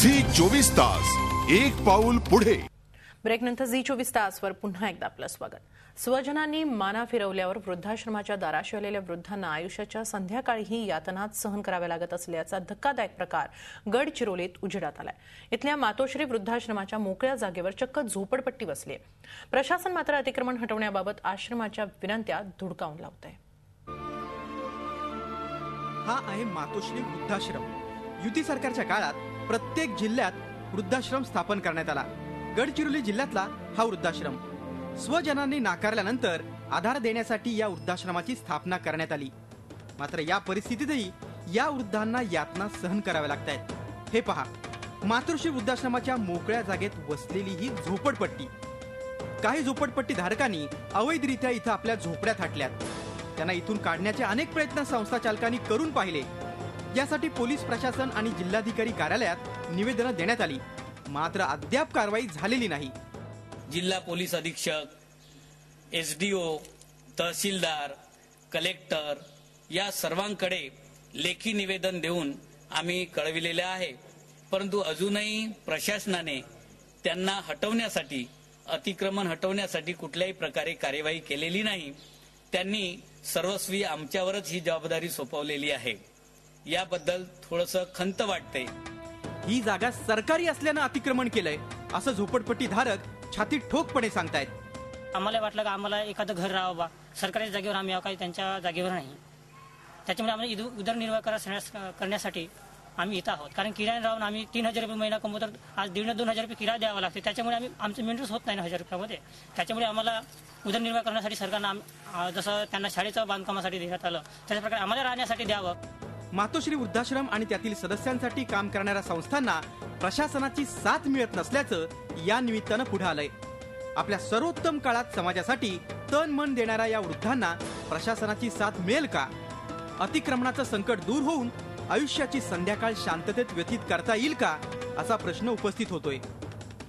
Zee चोवीस तास एक पाऊल पुढे. ब्रेकनंतर झी चोवीस तासवर पुन्हा एकदा आपलं स्वागत. स्वजनांनी माना फिरवल्यावर वृद्धाश्रमाच्या दाराशी आलेल्या वृद्धांना आयुष्याच्या संध्याकाळीही यातनाच सहन कराव्या लागत असल्याचा धक्कादायक प्रकार गडचिरोलीत उजेडात आलाय. इथल्या मातोश्री वृद्धाश्रमाच्या मोकळ्या जागेवर चक्क झोपडपट्टी बसली आहे प्रशासन मात्र अतिक्रमण हटवण्याबाबत आश्रमाच्या विनंत्या धुडकावून लावत आहे हा आहे मातोश्री वृद्धाश्रम. युती सरकारच्या काळात प्रत्येक जिल्ह्यात वृद्धाश्रम स्थापन करण्यात आला. गडचिरोली जिल्ह्यातला हा वृद्धाश्रम. स्वजनांनी नाकारल्यानंतर आधार देण्यासाठी या वृद्धाश्रमाची स्थापना करण्यात आली. मात्र या परिस्थितीतही या वृद्धांना यातना सहन कराव्या लागत आहेत. हे पहा मातृश्री वृद्धाश्रमाच्या मोकळ्या जागेत वसलेली ही झोपडपट्टी. काही झोपडपट्टी धारकांनी अवैधरित्या इथं आपल्या झोपड्या थाटल्यात. त्यांना इथून काढण्याचे अनेक प्रयत्न संस्था चालकांनी करून पाहिले. यासाठी पोलीस प्रशासन आणि जिल्हाधिकारी कार्यालयात निवेदनं देण्यात आली. मात्र अद्याप कारवाई झालेली नाही. जिल्हा पोलीस अधीक्षक एस डी ओ तहसीलदार कलेक्टर या सर्वांकडे लेखी निवेदन देऊन आम्ही कळविलेले आहे. परंतु अजूनही प्रशासनाने त्यांना हटवण्यासाठी अतिक्रमण हटवण्यासाठी कुठल्याही प्रकारे कार्यवाही केलेली नाही. त्यांनी सर्वस्वी आमच्यावरच ही जबाबदारी सोपवलेली आहे. याबद्दल थोडस खंत वाटते ही जागा सरकारी असल्यानं अतिक्रमण केलंय असं झोपडपट्टी धारक छातीत ठोकपणे सांगतायत. आम्हाला वाटलं का आम्हाला एखादं घर राहावं बा. सरकारी जागेवर आम्ही यावं काही त्यांच्या जागेवर नाही. त्याच्यामुळे आम्हाला इदु- उदरनिर्वाह करण्यास- करण्यासाठी आम्ही इथं आहोत. कारण किराया राहून आम्ही तीन हजार रुपये महिना कमवतो तर आज दीड दोन हजार रुपये किराया द्यावा लागते त्याच्यामुळे आम्ही आमचं मेंटेनन्स होत नाही ना हजार रुपयामध्ये. त्याच्यामुळे आम्हाला उदरनिर्वाह करण्यासाठी सरकारनं आम- आ, जसं त्यांना शाळेचं बांधकामासाठी देण्यात आलं त्याच्या प्रकारे आम्हाला राहण्यासाठी द्यावं. मातोश्री वृद्धाश्रम आणि त्यातील सदस्यांसाठी काम करणाऱ्या संस्थांना प्रशासनाची साथ मिळत नसल्याचं या निमित्तानं पुढे आलंय. आपल्या सर्वोत्तम काळात समाजासाठी तन मन देणाऱ्या या वृद्धांना प्रशासनाची साथ मिळेल का? अतिक्रमणाचं संकट दूर होऊन आयुष्याची संध्याकाळ शांततेत व्यतीत करता येईल का? असा प्रश्न उपस्थित होतोय.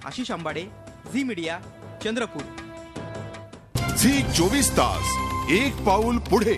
Ashish Ambade Zee media Chandrapur. Zee चोवीस तास एक पाऊल पुढे.